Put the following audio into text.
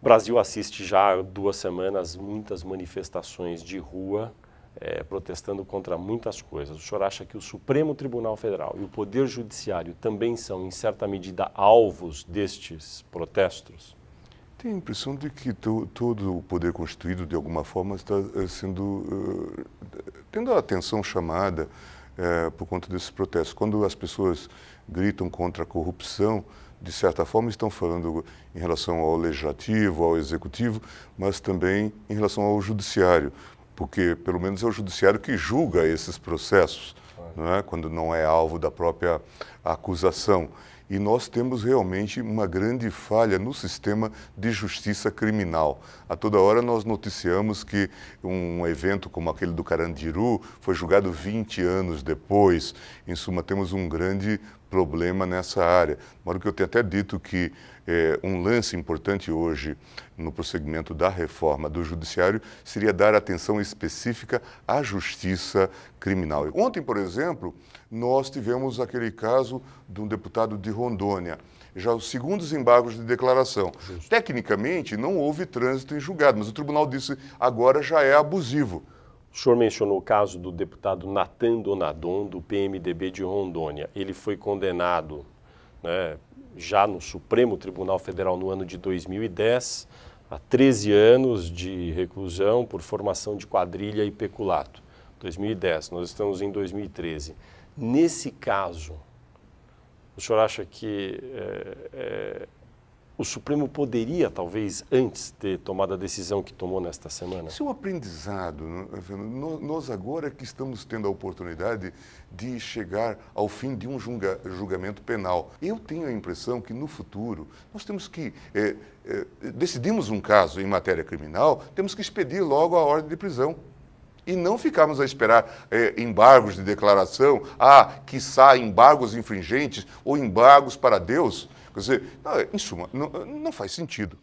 O Brasil assiste já há duas semanas muitas manifestações de rua é, protestando contra muitas coisas. O senhor acha que o Supremo Tribunal Federal e o Poder Judiciário também são, em certa medida, alvos destes protestos? Tenho a impressão de que to, todo o poder constituído, de alguma forma, está uh, sendo. Uh, tendo a atenção chamada uh, por conta desses protestos. Quando as pessoas gritam contra a corrupção, de certa forma, estão falando em relação ao legislativo, ao executivo, mas também em relação ao judiciário, porque pelo menos é o judiciário que julga esses processos, não é? quando não é alvo da própria acusação. E nós temos realmente uma grande falha no sistema de justiça criminal. A toda hora nós noticiamos que um evento como aquele do Carandiru foi julgado 20 anos depois. Em suma, temos um grande problema nessa área. Mas que eu tenho até dito que é, um lance importante hoje no prosseguimento da reforma do judiciário seria dar atenção específica à justiça criminal. Ontem, por exemplo, nós tivemos aquele caso de um deputado de Rondônia já os segundos embargos de declaração. Justo. Tecnicamente, não houve trânsito em julgado, mas o tribunal disse agora já é abusivo. O senhor mencionou o caso do deputado Natan Donadon, do PMDB de Rondônia. Ele foi condenado né, já no Supremo Tribunal Federal no ano de 2010 a 13 anos de reclusão por formação de quadrilha e peculato. 2010, nós estamos em 2013. Nesse caso, o senhor acha que é, é, o Supremo poderia, talvez, antes ter tomado a decisão que tomou nesta semana? Isso é um aprendizado. Né, nós agora que estamos tendo a oportunidade de chegar ao fim de um julga, julgamento penal. Eu tenho a impressão que no futuro nós temos que é, é, decidimos um caso em matéria criminal, temos que expedir logo a ordem de prisão e não ficarmos a esperar é, embargos de declaração, ah, quiçá embargos infringentes ou embargos para Deus. Quer dizer, em suma, não, não faz sentido.